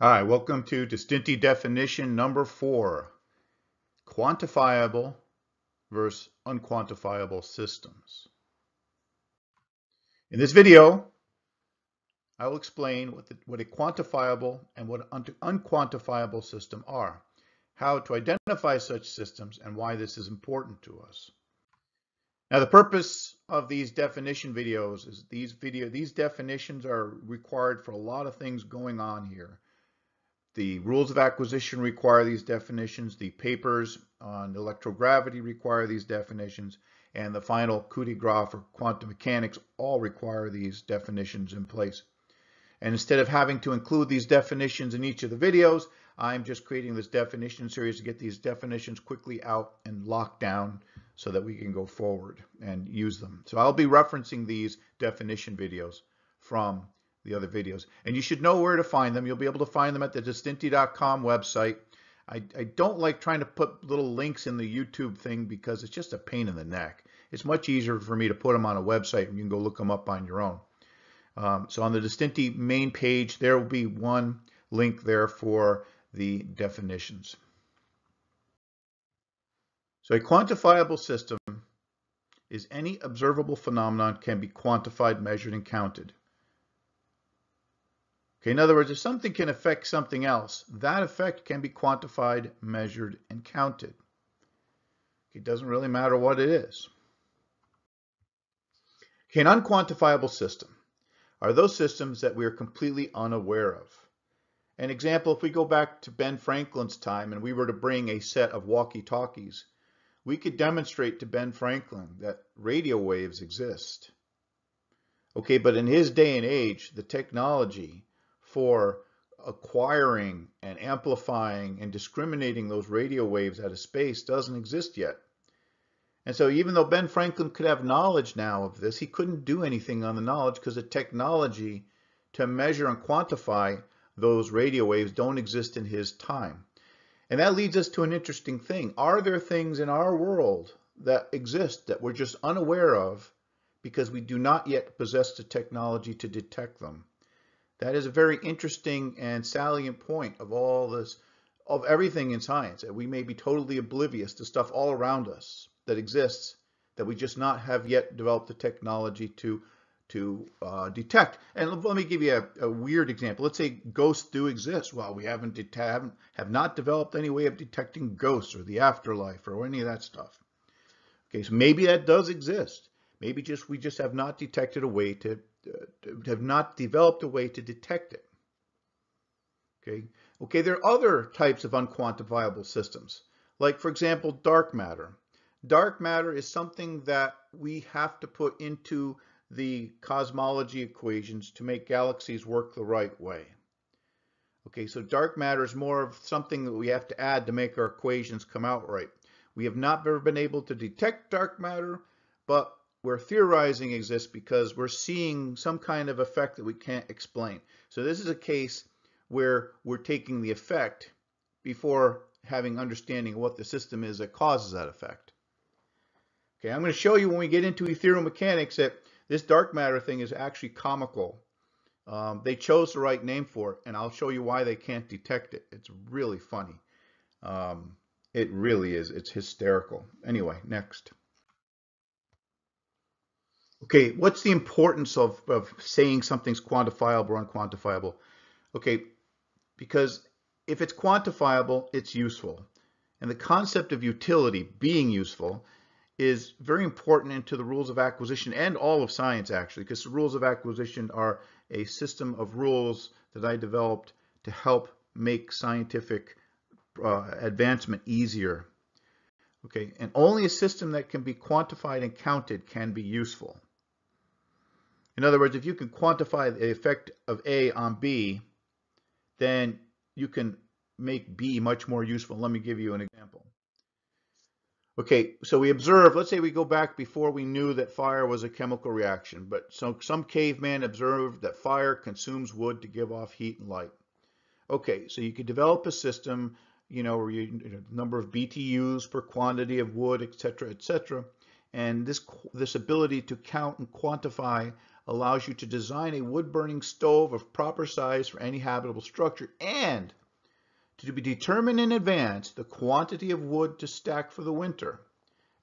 Hi, welcome to Distinti definition number four, quantifiable versus unquantifiable systems. In this video, I will explain what, the, what a quantifiable and what an unquantifiable system are, how to identify such systems, and why this is important to us. Now, the purpose of these definition videos is these video these definitions are required for a lot of things going on here the rules of acquisition require these definitions. The papers on electrogravity require these definitions. And the final coup de grace for quantum mechanics all require these definitions in place. And instead of having to include these definitions in each of the videos, I'm just creating this definition series to get these definitions quickly out and locked down so that we can go forward and use them. So I'll be referencing these definition videos from the other videos. And you should know where to find them. You'll be able to find them at the distinti.com website. I, I, don't like trying to put little links in the YouTube thing because it's just a pain in the neck. It's much easier for me to put them on a website and you can go look them up on your own. Um, so on the Distinti main page, there will be one link there for the definitions. So a quantifiable system is any observable phenomenon can be quantified, measured, and counted. Okay, in other words, if something can affect something else, that effect can be quantified, measured, and counted. It doesn't really matter what it is. Okay, an unquantifiable system are those systems that we are completely unaware of. An example, if we go back to Ben Franklin's time and we were to bring a set of walkie-talkies, we could demonstrate to Ben Franklin that radio waves exist. Okay, but in his day and age, the technology for acquiring and amplifying and discriminating those radio waves out of space doesn't exist yet. And so even though Ben Franklin could have knowledge now of this, he couldn't do anything on the knowledge because the technology to measure and quantify those radio waves don't exist in his time. And that leads us to an interesting thing. Are there things in our world that exist that we're just unaware of because we do not yet possess the technology to detect them? That is a very interesting and salient point of all this, of everything in science. That we may be totally oblivious to stuff all around us that exists that we just not have yet developed the technology to to uh, detect. And let me give you a, a, weird example. Let's say ghosts do exist. Well, we haven't, haven't have not developed any way of detecting ghosts or the afterlife or any of that stuff. Okay, so maybe that does exist. Maybe just we just have not detected a way to Uh, have not developed a way to detect it. Okay, okay. There are other types of unquantifiable systems, like for example, dark matter. Dark matter is something that we have to put into the cosmology equations to make galaxies work the right way. Okay, so dark matter is more of something that we have to add to make our equations come out right. We have not ever been able to detect dark matter, but we're theorizing exists because we're seeing some kind of effect that we can't explain. So this is a case where we're taking the effect before having understanding what the system is that causes that effect. Okay, I'm going to show you when we get into ethereal mechanics that this dark matter thing is actually comical. Um, they chose the right name for it, and I'll show you why they can't detect it. It's really funny. Um, it really is. It's hysterical. Anyway, next. Okay, what's the importance of, of saying something's quantifiable or unquantifiable? Okay, because if it's quantifiable, it's useful. And the concept of utility, being useful, is very important into the rules of acquisition and all of science actually, because the rules of acquisition are a system of rules that I developed to help make scientific uh, advancement easier. Okay, and only a system that can be quantified and counted can be useful. In other words, if you can quantify the effect of A on B, then you can make B much more useful. Let me give you an example. Okay, so we observe, let's say we go back before we knew that fire was a chemical reaction, but so some caveman observed that fire consumes wood to give off heat and light. Okay, so you could develop a system, you know, where you, you know, number of BTUs per quantity of wood, et cetera, et cetera. and this this ability to count and quantify allows you to design a wood burning stove of proper size for any habitable structure and to be determined in advance the quantity of wood to stack for the winter.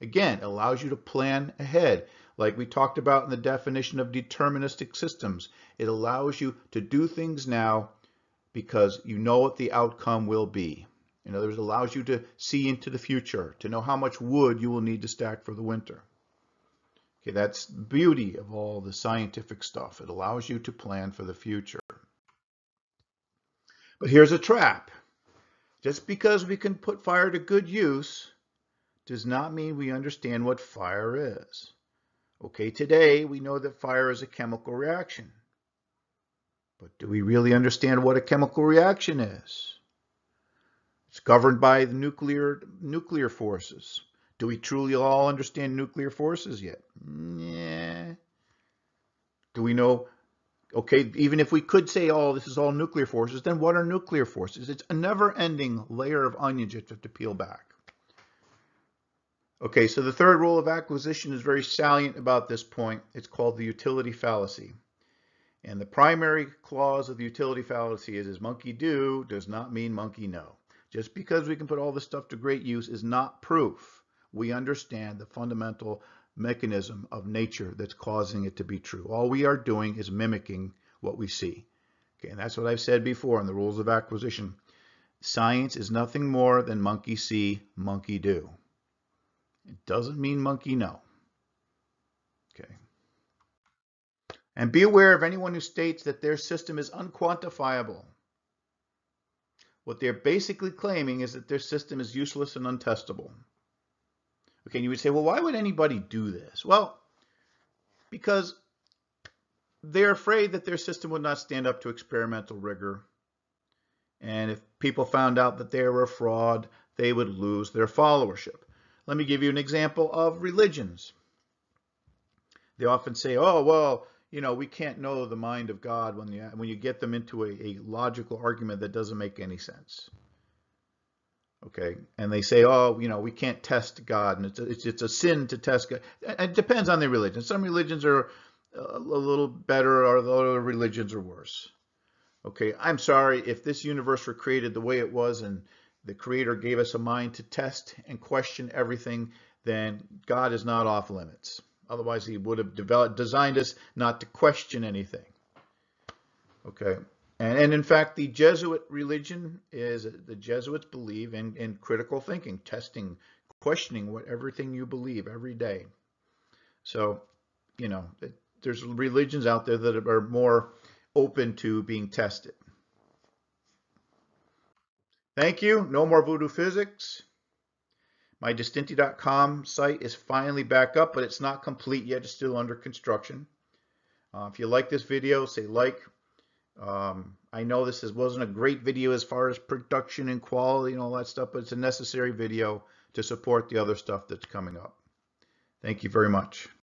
Again, allows you to plan ahead. Like we talked about in the definition of deterministic systems, it allows you to do things now because you know what the outcome will be. In other words, it allows you to see into the future, to know how much wood you will need to stack for the winter. Okay, that's the beauty of all the scientific stuff. It allows you to plan for the future. But here's a trap. Just because we can put fire to good use does not mean we understand what fire is. Okay, today we know that fire is a chemical reaction. But do we really understand what a chemical reaction is? It's governed by the nuclear nuclear forces. Do we truly all understand nuclear forces yet? Yeah. Do we know, okay, even if we could say, oh, this is all nuclear forces, then what are nuclear forces? It's a never-ending layer of onions you have to peel back. Okay, so the third rule of acquisition is very salient about this point. It's called the utility fallacy. And the primary clause of the utility fallacy is, is monkey do does not mean monkey know. Just because we can put all this stuff to great use is not proof we understand the fundamental mechanism of nature that's causing it to be true. All we are doing is mimicking what we see. Okay, and that's what I've said before in the rules of acquisition. Science is nothing more than monkey see, monkey do. It doesn't mean monkey know. Okay. And be aware of anyone who states that their system is unquantifiable. What they're basically claiming is that their system is useless and untestable. Okay, you would say, well, why would anybody do this? Well, because they're afraid that their system would not stand up to experimental rigor. And if people found out that they were a fraud, they would lose their followership. Let me give you an example of religions. They often say, oh, well, you know, we can't know the mind of God when you, when you get them into a, a logical argument that doesn't make any sense okay? And they say oh you know we can't test god and it's a, it's, it's a sin to test god. It depends on the religion. Some religions are a little better or other religions are worse. Okay? I'm sorry if this universe were created the way it was and the creator gave us a mind to test and question everything then god is not off limits. Otherwise he would have developed designed us not to question anything. Okay and, and in fact, the Jesuit religion is the Jesuits believe in, in critical thinking, testing, questioning what everything you believe every day. So, you know, it, there's religions out there that are more open to being tested. Thank you. No more voodoo physics. My Distinti.com site is finally back up, but it's not complete yet. It's still under construction. Uh, if you like this video, say like, um, I know this is, wasn't a great video as far as production and quality and all that stuff, but it's a necessary video to support the other stuff that's coming up. Thank you very much.